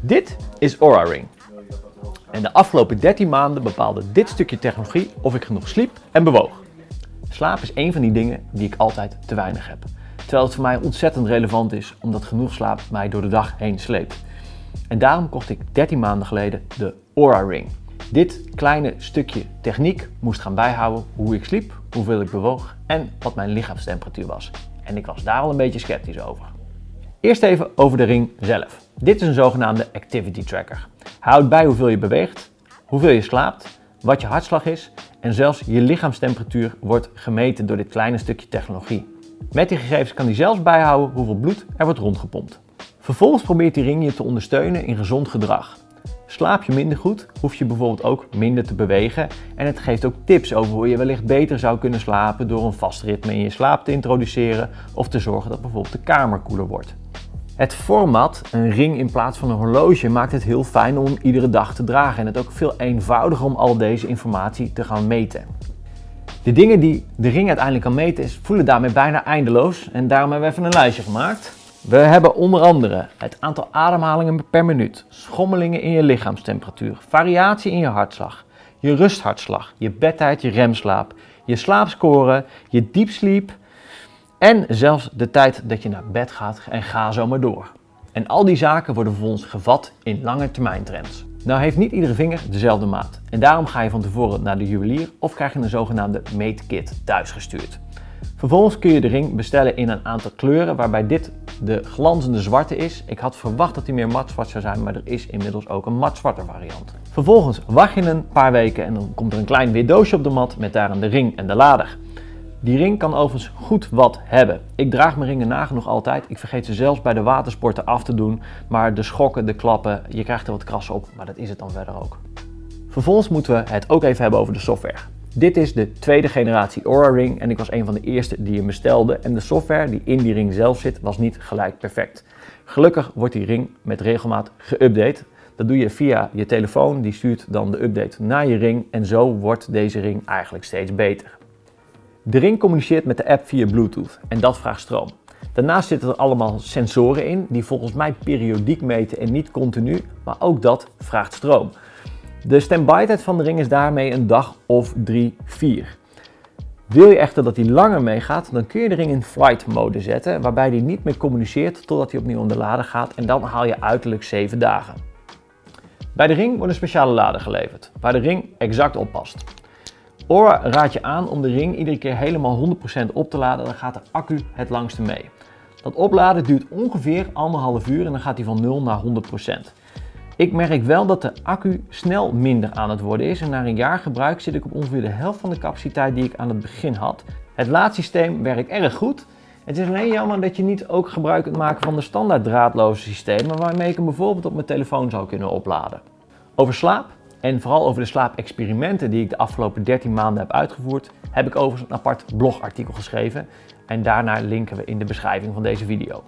Dit is Aura Ring. En de afgelopen 13 maanden bepaalde dit stukje technologie of ik genoeg sliep en bewoog. Slaap is een van die dingen die ik altijd te weinig heb. Terwijl het voor mij ontzettend relevant is omdat genoeg slaap mij door de dag heen sleept. En daarom kocht ik 13 maanden geleden de Aura Ring. Dit kleine stukje techniek moest gaan bijhouden hoe ik sliep, hoeveel ik bewoog en wat mijn lichaamstemperatuur was. En ik was daar al een beetje sceptisch over. Eerst even over de ring zelf. Dit is een zogenaamde activity tracker. Houdt bij hoeveel je beweegt, hoeveel je slaapt, wat je hartslag is en zelfs je lichaamstemperatuur wordt gemeten door dit kleine stukje technologie. Met die gegevens kan hij zelfs bijhouden hoeveel bloed er wordt rondgepompt. Vervolgens probeert die ring je te ondersteunen in gezond gedrag. Slaap je minder goed, hoef je bijvoorbeeld ook minder te bewegen en het geeft ook tips over hoe je wellicht beter zou kunnen slapen door een vast ritme in je slaap te introduceren of te zorgen dat bijvoorbeeld de kamer koeler wordt. Het format, een ring in plaats van een horloge, maakt het heel fijn om iedere dag te dragen en het ook veel eenvoudiger om al deze informatie te gaan meten. De dingen die de ring uiteindelijk kan meten voelen daarmee bijna eindeloos en daarom hebben we even een lijstje gemaakt. We hebben onder andere het aantal ademhalingen per minuut, schommelingen in je lichaamstemperatuur, variatie in je hartslag, je rusthartslag, je bedtijd, je remslaap, je slaapscore, je diepsleep en zelfs de tijd dat je naar bed gaat en ga zo maar door. En al die zaken worden vervolgens gevat in lange termijn trends. Nou heeft niet iedere vinger dezelfde maat en daarom ga je van tevoren naar de juwelier of krijg je een zogenaamde meetkit thuisgestuurd. Vervolgens kun je de ring bestellen in een aantal kleuren, waarbij dit de glanzende zwarte is. Ik had verwacht dat hij meer mat zwart zou zijn, maar er is inmiddels ook een mat zwarte variant. Vervolgens wacht je een paar weken en dan komt er een klein wit doosje op de mat met daarin de ring en de lader. Die ring kan overigens goed wat hebben. Ik draag mijn ringen nagenoeg altijd. Ik vergeet ze zelfs bij de watersporten af te doen. Maar de schokken, de klappen, je krijgt er wat krassen op, maar dat is het dan verder ook. Vervolgens moeten we het ook even hebben over de software. Dit is de tweede generatie Aura Ring en ik was een van de eerste die hem bestelde. En de software die in die ring zelf zit was niet gelijk perfect. Gelukkig wordt die ring met regelmaat geüpdate. Dat doe je via je telefoon, die stuurt dan de update naar je ring en zo wordt deze ring eigenlijk steeds beter. De ring communiceert met de app via Bluetooth en dat vraagt stroom. Daarnaast zitten er allemaal sensoren in die volgens mij periodiek meten en niet continu, maar ook dat vraagt stroom. De standby tijd van de ring is daarmee een dag of 3, 4. Wil je echter dat hij langer meegaat, dan kun je de ring in flight mode zetten, waarbij hij niet meer communiceert totdat hij opnieuw om de lader gaat en dan haal je uiterlijk 7 dagen. Bij de ring wordt een speciale lader geleverd, waar de ring exact op past. Aura raadt je aan om de ring iedere keer helemaal 100% op te laden, dan gaat de accu het langste mee. Dat opladen duurt ongeveer anderhalf uur en dan gaat hij van 0 naar 100%. Ik merk wel dat de accu snel minder aan het worden is en na een jaar gebruik zit ik op ongeveer de helft van de capaciteit die ik aan het begin had. Het laadsysteem werkt erg goed. Het is alleen jammer dat je niet ook gebruik kunt maken van de standaard draadloze systemen waarmee ik hem bijvoorbeeld op mijn telefoon zou kunnen opladen. Over slaap en vooral over de slaapexperimenten die ik de afgelopen 13 maanden heb uitgevoerd, heb ik overigens een apart blogartikel geschreven en daarna linken we in de beschrijving van deze video.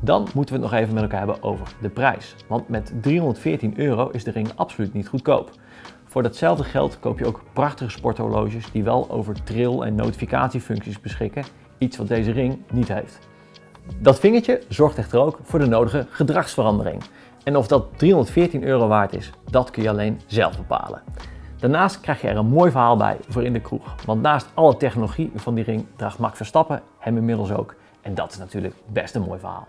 Dan moeten we het nog even met elkaar hebben over de prijs. Want met 314 euro is de ring absoluut niet goedkoop. Voor datzelfde geld koop je ook prachtige sporthorloges die wel over trill- en notificatiefuncties beschikken. Iets wat deze ring niet heeft. Dat vingertje zorgt echter ook voor de nodige gedragsverandering. En of dat 314 euro waard is, dat kun je alleen zelf bepalen. Daarnaast krijg je er een mooi verhaal bij voor in de kroeg. Want naast alle technologie van die ring draagt Max Verstappen hem inmiddels ook. En dat is natuurlijk best een mooi verhaal.